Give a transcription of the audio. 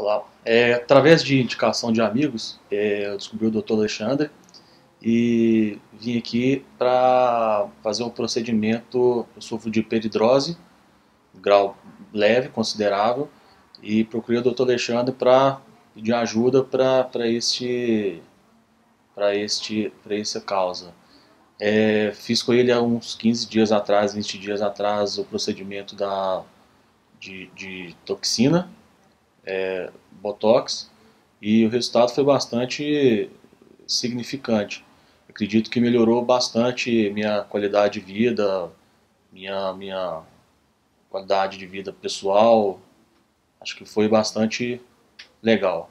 Olá. É, através de indicação de amigos, é, eu descobri o Dr. Alexandre e vim aqui para fazer um procedimento. Eu sofro de peridrose, grau leve, considerável, e procurei o Dr. Alexandre para pedir ajuda para este para este para essa causa. É, fiz com ele há uns 15 dias atrás, 20 dias atrás, o procedimento da, de, de toxina, é, Botox, e o resultado foi bastante significante. Acredito que melhorou bastante minha qualidade de vida, minha, minha qualidade de vida pessoal. Acho que foi bastante legal.